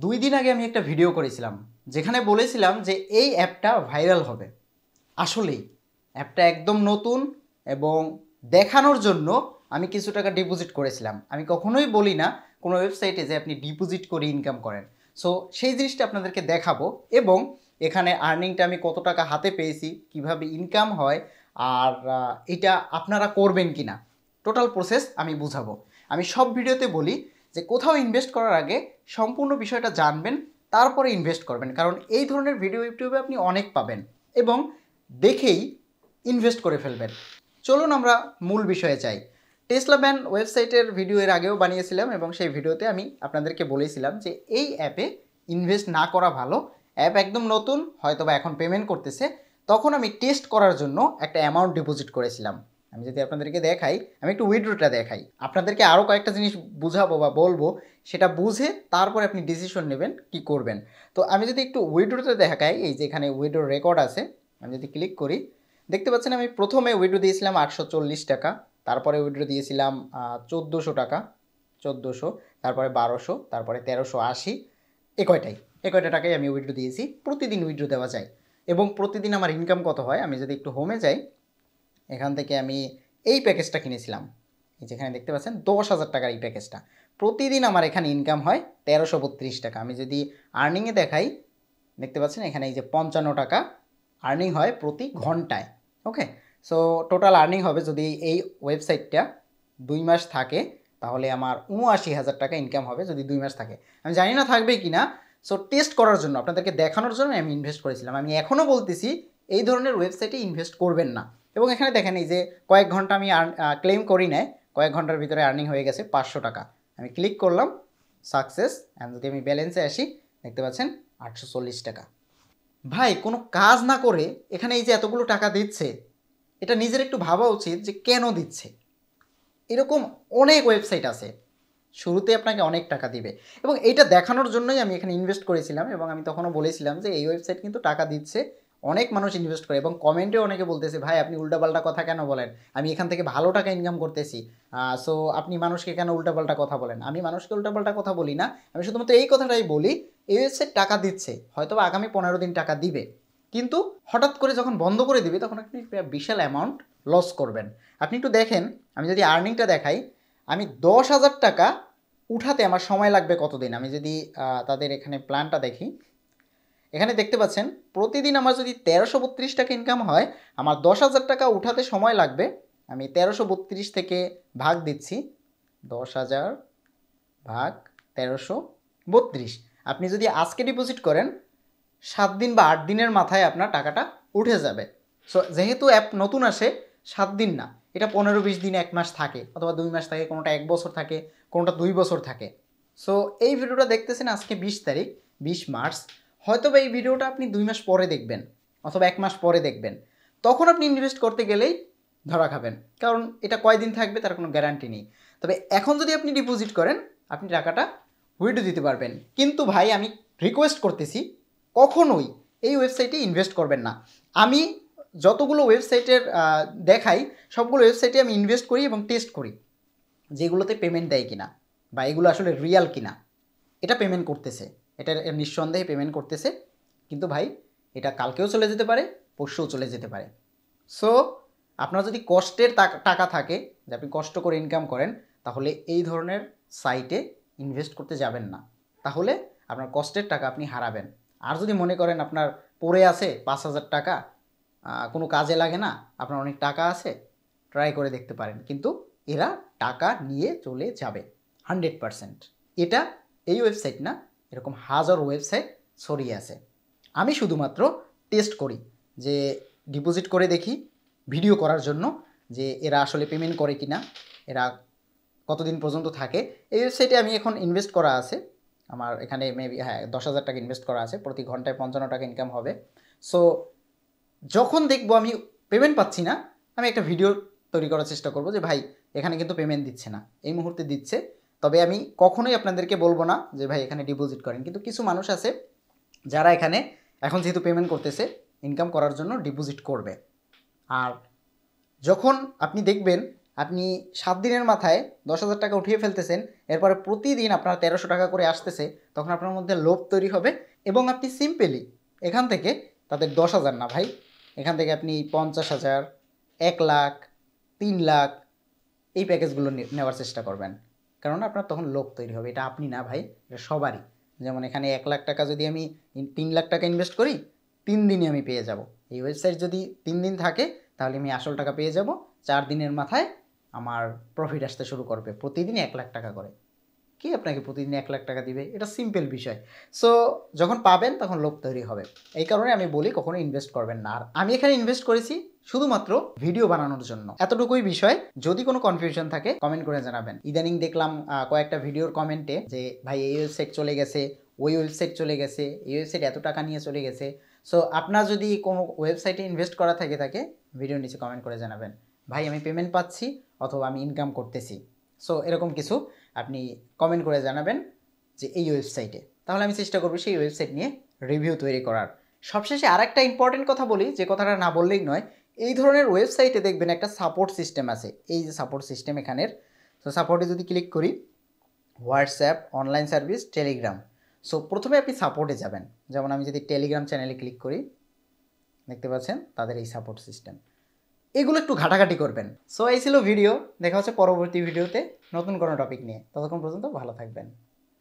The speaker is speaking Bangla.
দুই দিন আগে আমি একটা ভিডিও করেছিলাম, যেখানে বলেছিলাম যে এই অ্যাপটা ভাইরাল হবে। আসলেই, অ্যাপটা একদম নতুন এবং দেখানোর জন্য আমি কিছু টাকা ডিপোজিট করেছিলাম। আমি কখনোই বলি না, কোনো ওয়েবসাইটে যে আপনি ডিপোজিট করে ইনকাম করেন। সো সেই জিনিসটা আপনাদেরকে দেখাবো এবং এখানে আর্নিংটা আমি কত টাকা হাতে পেয়েছি, কীভাবে ইনকাম হয়, আর এটা আপনারা করবেন কি না টোটাল প্রসেস আমি বুঝাবো। আমি সব ভিডিওতে বলি যে কোথাও ইনভেস্ট করার আগে সম্পূর্ণ বিষয়টা জানবেন, তারপরে ইনভেস্ট করবেন। কারণ এই ধরনের ভিডিও ইউটিউবে আপনি অনেক পাবেন এবং দেখেই ইনভেস্ট করে ফেলবেন। চলুন আমরা মূল বিষয়ে চাই টেসলা ব্যান ওয়েবসাইটের ভিডিও এর আগেও বানিয়েছিলাম এবং সেই ভিডিওতে আমি আপনাদেরকে বলেছিলাম যে এই অ্যাপে ইনভেস্ট না করা ভালো। অ্যাপ একদম নতুন হয়তো বা এখন পেমেন্ট করতেছে। তখন আমি টেস্ট করার জন্য একটা অ্যামাউন্ট ডিপোজিট করেছিলাম। আমি যদি আপনাদেরকে দেখাই, আমি একটু উইড্রোটা দেখাই। আপনাদেরকে আরও কয়েকটা জিনিস বুঝাবো বা বলব, সেটা বুঝে তারপরে আপনি ডিসিশন নেবেন কি করবেন। তো আমি যদি একটু উইড্রোতে দেখাই, এই যে এখানে উইড্রো রেকর্ড আছে, আমি যদি ক্লিক করি, দেখতে পাচ্ছেন আমি প্রথমে উইড্রো দিয়েছিলাম আটশো চল্লিশ টাকা, তারপরে উইড্রো দিয়েছিলাম চোদ্দোশো টাকা, চোদ্দোশো, তারপরে বারোশো, তারপরে তেরোশো আশি এ কয়টাই এ কয়টা টাকাই আমি উইড্রো দিয়েছি, প্রতিদিন উইড্রো দেওয়া যায়। এবং প্রতিদিন আমার ইনকাম কত হয়, আমি যদি একটু হোমে যাই এখান থেকে আমি এই প্যাকেজটা কিনেছিলাম। এই যেখানে দেখতে পাচ্ছেন, দশ হাজার টাকার এই প্যাকেজটা প্রতিদিন আমার এখানে ইনকাম হয় তেরোশো বত্রিশ টাকা। আমি যদি আর্নিংয়ে দেখাই, দেখতে পাচ্ছেন এখানে এই যে পঞ্চান্ন টাকা আর্নিং হয় প্রতি ঘন্টায়। ওকে সো টোটাল আর্নিং হবে যদি এই ওয়েবসাইটটা দুই মাস থাকে, তাহলে আমার উনআশি হাজার টাকা ইনকাম হবে যদি দুই মাস থাকে। আমি জানি না থাকবে কি না সো টেস্ট করার জন্য, আপনাদেরকে দেখানোর জন্য আমি ইনভেস্ট করেছিলাম। আমি এখনও বলতেছি, এই ধরনের ওয়েবসাইটে ইনভেস্ট করবেন না। এবং এখানে দেখেন এই যে কয়েক ঘণ্টা আমি ক্লেম করি নাই, কয়েক ঘণ্টার ভিতরে আর্নিং হয়ে গেছে পাঁচশো টাকা। আমি ক্লিক করলাম সাকসেস অ্যান্ড যদি আমি ব্যালেন্সে আসি, দেখতে পাচ্ছেন আটশো চল্লিশ টাকা। ভাই, কোনো কাজ না করে এখানে এই যে এতগুলো টাকা দিচ্ছে, এটা নিজের একটু ভাবা উচিত যে কেন দিচ্ছে। এরকম অনেক ওয়েবসাইট আছে, শুরুতে আপনাকে অনেক টাকা দিবে। এবং এইটা দেখানোর জন্যই আমি এখানে ইনভেস্ট করেছিলাম এবং আমি তখনও বলেছিলাম যে এই ওয়েবসাইট কিন্তু টাকা দিচ্ছে অনেক মানুষ ইনভেস্ট করে এবং কমেন্টে অনেকে বলতেছে, ভাই, আপনি উল্টাপাল্টা কথা কেন বলেন? আমি এখান থেকে ভালো টাকা ইনকাম করতেছি। সো আপনি মানুষকে কেন উল্টাপাল্টা কথা বলেন? আমি মানুষকে উল্টাপাল্টা কথা বলি না। আমি শুধুমাত্র এই কথাটাই বলি ওয়েবসাইট টাকা দিচ্ছে, হয়তো আগামী পনেরো দিন টাকা দিবে। কিন্তু হঠাৎ করে যখন বন্ধ করে দিবে, তখন আপনি বিশাল অ্যামাউন্ট লস করবেন। আপনি একটু দেখেন, আমি যদি আর্নিংটা দেখাই, আমি দশ হাজার টাকা উঠাতে আমার সময় লাগবে কতদিন? আমি যদি তাদের এখানে প্ল্যানটা দেখি এখানে দেখতে পাচ্ছেন, প্রতিদিন আমার যদি তেরোশো বত্রিশ টাকা ইনকাম হয়, আমার দশ হাজার টাকা উঠাতে সময় লাগবে। আমি তেরোশো বত্রিশ থেকে ভাগ দিচ্ছি, দশ হাজার ভাগ তেরোশো বত্রিশ। আপনি যদি আজকে ডিপোজিট করেন সাত দিন বা আট দিনের মাথায় আপনার টাকাটা উঠে যাবে। সো যেহেতু অ্যাপ নতুন আসে সাত দিন না, এটা পনেরো বিশ দিন, এক মাস থাকে, অথবা দুই মাস থাকে, কোনোটা এক বছর থাকে, কোনোটা দুই বছর থাকে। সো এই ভিডিওটা দেখতেছেন আজকে বিশ তারিখ, বিশ মার্চ। হয়তো বা এই ভিডিওটা আপনি দুই মাস পরে দেখবেন, অথবা এক মাস পরে দেখবেন। তখন আপনি ইনভেস্ট করতে গেলেই ধরা খাবেন। কারণ এটা কয়দিন থাকবে তার কোনো গ্যারান্টি নেই। তবে এখন যদি আপনি ডিপোজিট করেন, আপনি টাকাটা উইডো দিতে পারবেন। কিন্তু ভাই, আমি রিকোয়েস্ট করতেছি, কখনোই এই ওয়েবসাইটে ইনভেস্ট করবেন না। আমি যতগুলো ওয়েবসাইটের দেখাই, সবগুলো ওয়েবসাইটে আমি ইনভেস্ট করি এবং টেস্ট করি, যেগুলোতে পেমেন্ট দেয় কিনা, বা এগুলো আসলে রিয়াল কিনা, এটা পেমেন্ট করতেছে। এটা নিঃসন্দেহে পেমেন্ট করতেছে। কিন্তু ভাই, এটা কালকেও চলে যেতে পারে, পরশুও চলে যেতে পারে। সো আপনার যদি কষ্টের টাকা- থাকে, যে আপনি কষ্ট করে ইনকাম করেন, তাহলে এই ধরনের সাইটে ইনভেস্ট করতে যাবেন না। তাহলে আপনার কষ্টের টাকা আপনি হারাবেন। আর যদি মনে করেন আপনার পড়ে আছে পাঁচ হাজার টাকা কোনো কাজে লাগে না, আপনার অনেক টাকা আছে ট্রাই করে দেখতে পারেন। কিন্তু এরা টাকা নিয়ে চলে যাবে হান্ড্রেড পারসেন্ট এটা এই ওয়েবসাইট না এরকম হাজার ওয়েবসাইট ছড়িয়ে আছে। আমি শুধুমাত্র টেস্ট করি, যে ডিপোজিট করে দেখি ভিডিও করার জন্য যে এরা আসলে পেমেন্ট করে কি না এরা কতদিন পর্যন্ত থাকে। এই ওয়েবসাইটে আমি এখন ইনভেস্ট করা আছে। আমার এখানে মেবি হ্যাঁ দশ হাজার টাকা ইনভেস্ট করা আছে। প্রতি ঘন্টায় পঞ্চান্ন টাকা ইনকাম হবে। সো যখন দেখব আমি পেমেন্ট পাচ্ছি না, আমি একটা ভিডিও তৈরি করার চেষ্টা করব যে, ভাই, এখানে কিন্তু পেমেন্ট দিচ্ছে না। এই মুহূর্তে দিচ্ছে। তবে আমি কখনোই আপনাদেরকে বলব না যে ভাই এখানে ডিপোজিট করেন। কিন্তু কিছু মানুষ আছে যারা এখানে এখন যেহেতু পেমেন্ট করতেছে ইনকাম করার জন্য ডিপোজিট করবে। আর যখন আপনি দেখবেন আপনি সাত দিনের মাথায় দশ হাজার টাকা উঠিয়ে ফেলতেছেন, এরপরে প্রতিদিন আপনার তেরোশো টাকা করে আসতেছে, তখন আপনার মধ্যে লোভ তৈরি হবে এবং আপনি সিম্পলি এখান থেকে তাদের দশ হাজার না ভাই, এখান থেকে আপনি পঞ্চাশ হাজার, এক লাখ, তিন লাখ এই প্যাকেজগুলো নেওয়ার চেষ্টা করবেন। কারণ আপনার তখন লোভ তৈরি হবে, এটা আপনি না ভাই, এটা সবারই। যেমন এখানে এক লাখ টাকা যদি আমি তিন লাখ টাকা ইনভেস্ট করি, তিন দিনে আমি পেয়ে যাব। এই ওয়েবসাইট যদি তিন দিন থাকে, তাহলে আমি আসল টাকা পেয়ে যাব, চার দিনের মাথায় আমার প্রফিট আসতে শুরু করবে প্রতিদিন এক লাখ টাকা করে। কি আপনাকে প্রতিদিন এক লাখ টাকা দিবে? এটা সিম্পল বিষয়। সো যখন পাবেন, তখন লোভ তৈরি হবে। এই কারণে আমি বলি কখনো ইনভেস্ট করবেন না। আর আমি এখানে ইনভেস্ট করেছি শুধুমাত্র ভিডিও বানানোর জন্য। এতটুকুই বিষয়। যদি কোনো কনফিউশন থাকে কমেন্ট করে জানাবেন। ইদানিং দেখলাম কয়েকটা ভিডিওর কমেন্টে যে, ভাই, এই ওয়েবসাইট চলে গেছে, ওই ওয়েবসাইট চলে গেছে, এই ওয়েবসাইট এত টাকা নিয়ে চলে গেছে। সো আপনার যদি কোনো ওয়েবসাইটে ইনভেস্ট করা থাকে থাকে ভিডিওর নিচে কমেন্ট করে জানাবেন। ভাই, আমি পেমেন্ট পাচ্ছি অথবা আমি ইনকাম করতেছি। সো এরকম কিছু আপনি কমেন্ট করে জানাবেন যে, এই ওয়েবসাইটে তাহলে আমি চেষ্টা করব সেই ওয়েবসাইট নিয়ে রিভিউ তৈরি করার। সবশেষে আর একটা ইম্পর্টেন্ট কথা বলি, যে কথাটা না বললেই নয় এই ধরনের ওয়েবসাইটে দেখবেন একটা সাপোর্ট সিস্টেম আছে। এই যে সাপোর্ট সিস্টেম এখানের, তো সাপোর্টে যদি ক্লিক করি WhatsApp online service Telegram so প্রথমে আপনি সাপোর্টে যাবেন। যেমন আমি যদি টেলিগ্রাম চ্যানেলে ক্লিক করি, দেখতে পাচ্ছেন তাদের এই সাপোর্ট সিস্টেম এগুলো একটু ঘাটাঘাটি করবেন। সো এই ছিল ভিডিও দেখা হচ্ছে পরবর্তী ভিডিওতে নতুন কোনো টপিক নিয়ে। ততক্ষণ পর্যন্ত ভালো থাকবেন।